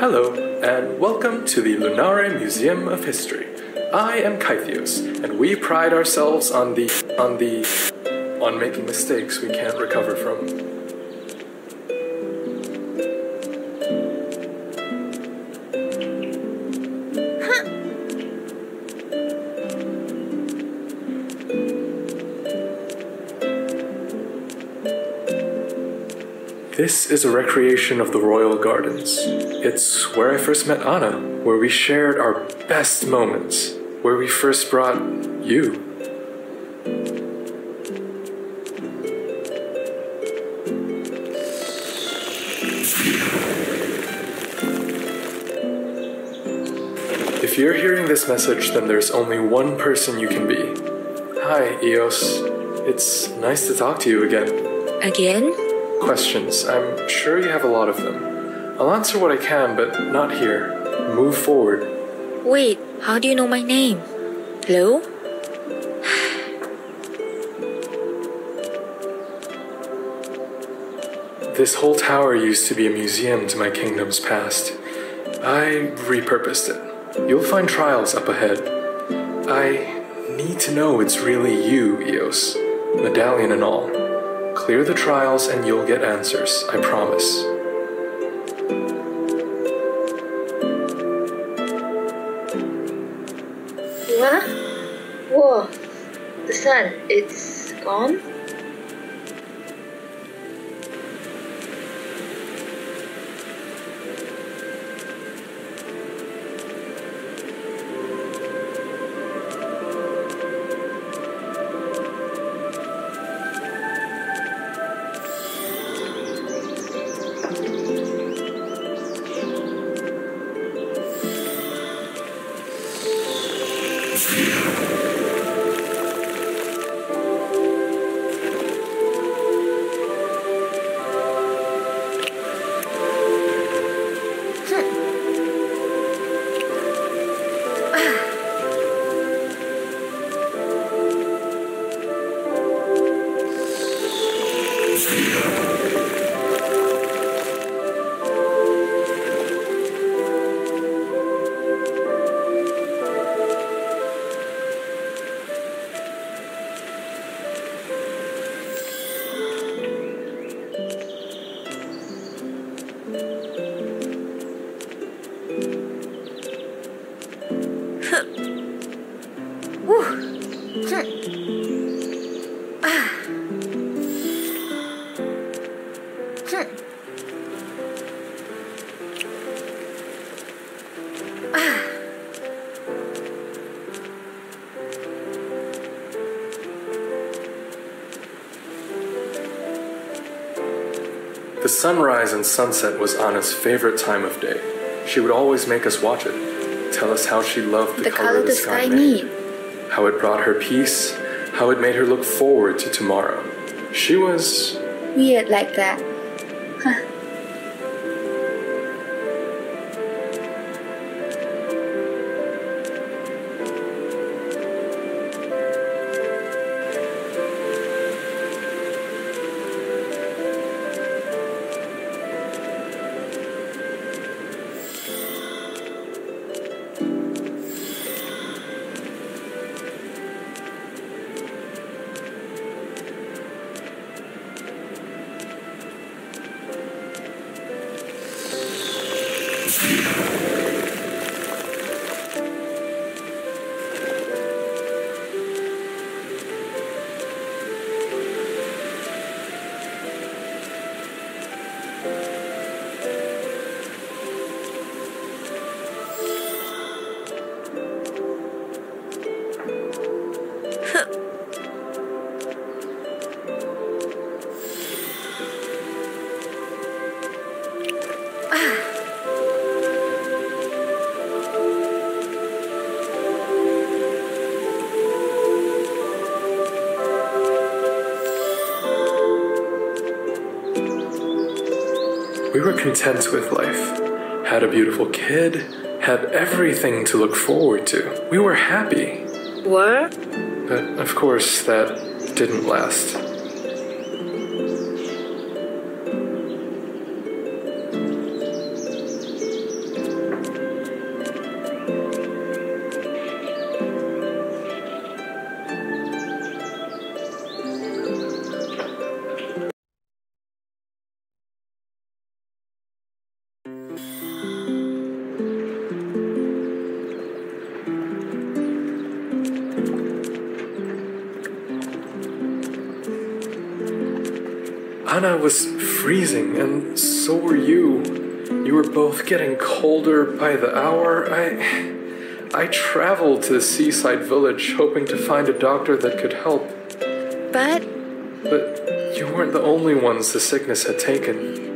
Hello, and welcome to the Lunare Museum of History. I am Kythios, and we pride ourselves on the on the on making mistakes we can't recover from. This is a recreation of the Royal Gardens. It's where I first met Anna, where we shared our best moments, where we first brought you. If you're hearing this message, then there's only one person you can be. Hi, Eos. It's nice to talk to you again. Again? Questions. I'm sure you have a lot of them. I'll answer what I can, but not here. Move forward. Wait, how do you know my name? Hello? This whole tower used to be a museum to my kingdom's past. I repurposed it. You'll find trials up ahead. I need to know it's really you, Eos. Medallion and all. Clear the trials and you'll get answers, I promise. What? Whoa, the sun, it's gone? The sunrise and sunset was Anna's favorite time of day. She would always make us watch it, tell us how she loved the, The color the sky made, need. how it brought her peace, how it made her look forward to tomorrow. She was Weird like that. We were content with life. Had a beautiful kid, had everything to look forward to. We were happy. Were? But of course, that didn't last. Anna was freezing, and so were you. You were both getting colder by the hour. I. I traveled to the seaside village hoping to find a doctor that could help. But But you weren't the only ones the sickness had taken.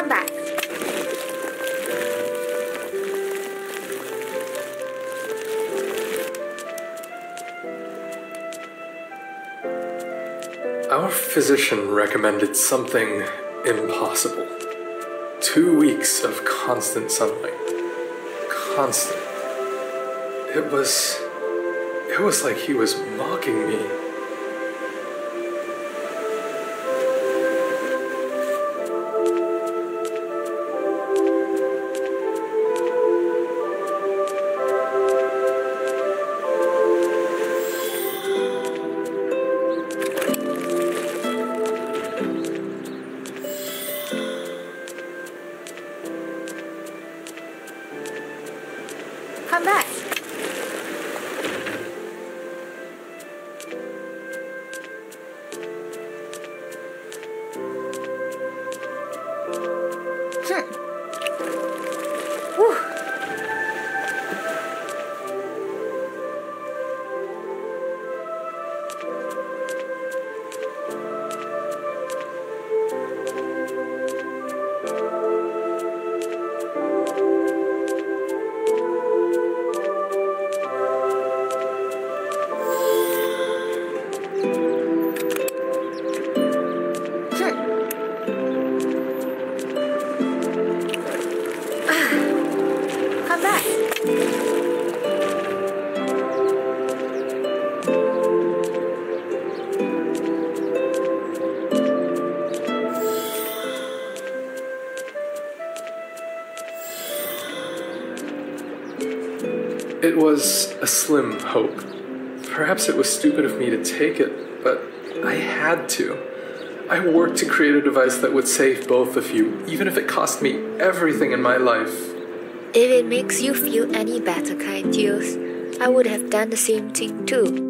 Come back. Our physician recommended something impossible. Two weeks of constant sunlight. Constant. It was. It was like he was mocking me. Come back. It was a slim hope. Perhaps it was stupid of me to take it, but I had to. I worked to create a device that would save both of you, even if it cost me everything in my life. If it makes you feel any better, kind Jules, I would have done the same thing too.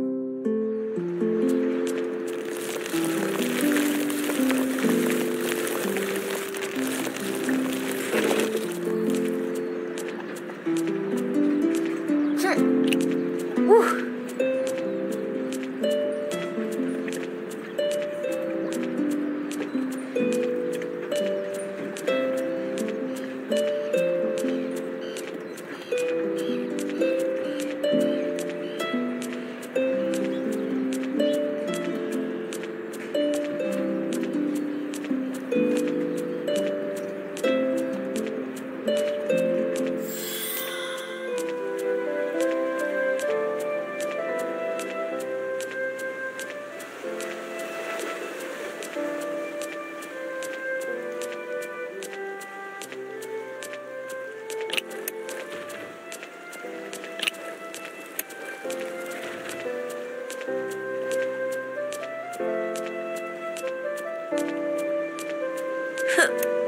哼。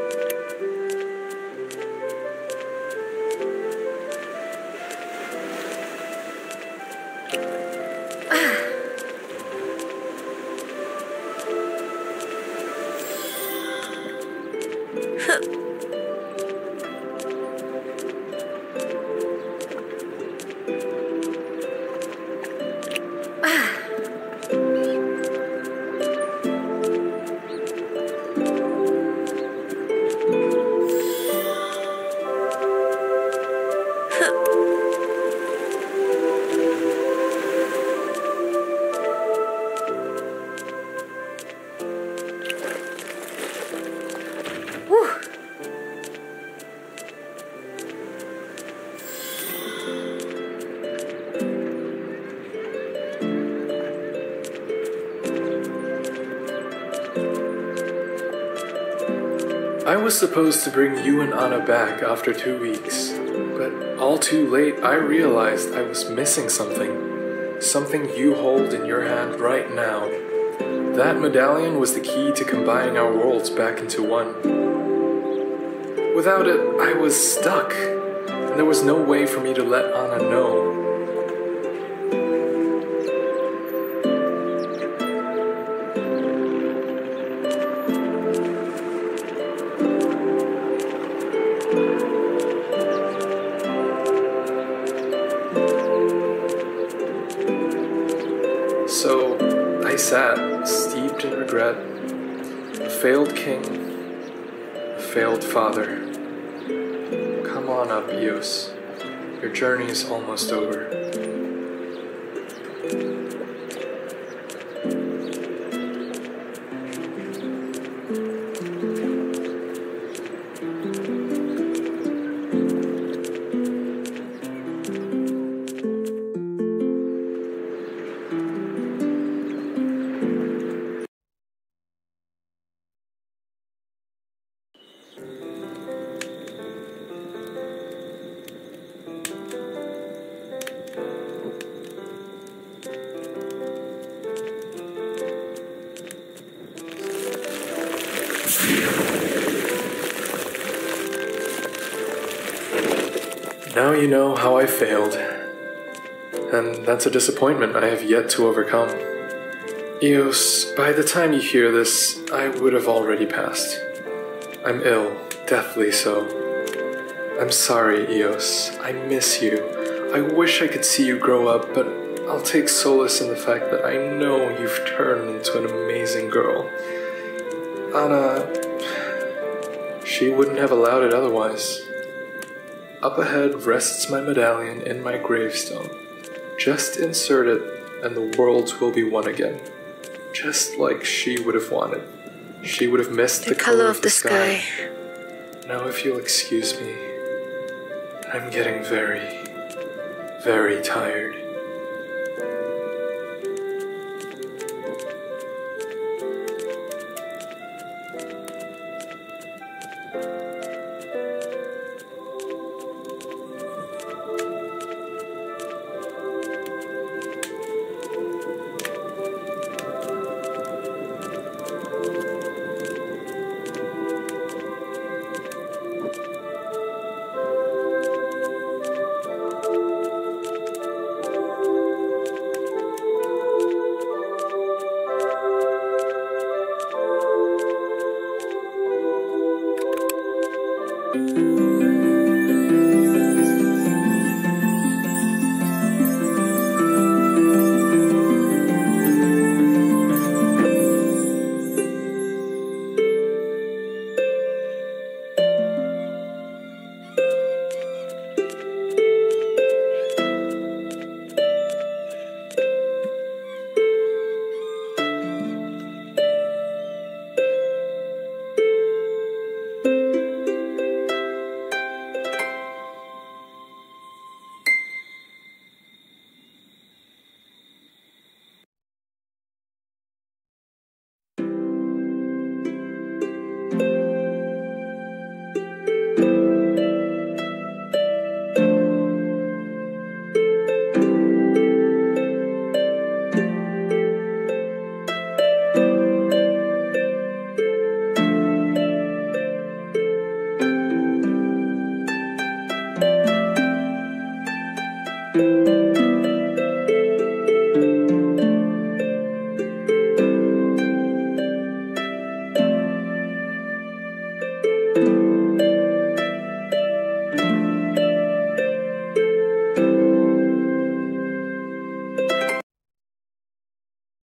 I was supposed to bring you and Anna back after two weeks, but all too late I realized I was missing something. Something you hold in your hand right now. That medallion was the key to combining our worlds back into one. Without it, I was stuck, and there was no way for me to let Anna know. King, a failed father. Come on up, Eos. Your journey is almost over. Now you know how I failed. And that's a disappointment I have yet to overcome. Eos, by the time you hear this, I would have already passed. I'm ill, deathly so. I'm sorry, Eos. I miss you. I wish I could see you grow up, but I'll take solace in the fact that I know you've turned into an amazing girl. Anna, she wouldn't have allowed it otherwise. Up ahead rests my medallion in my gravestone. Just insert it, and the worlds will be one again. Just like she would have wanted. She would have missed The, color, of the sky. Now, if you'll excuse me, I'm getting very, very tired.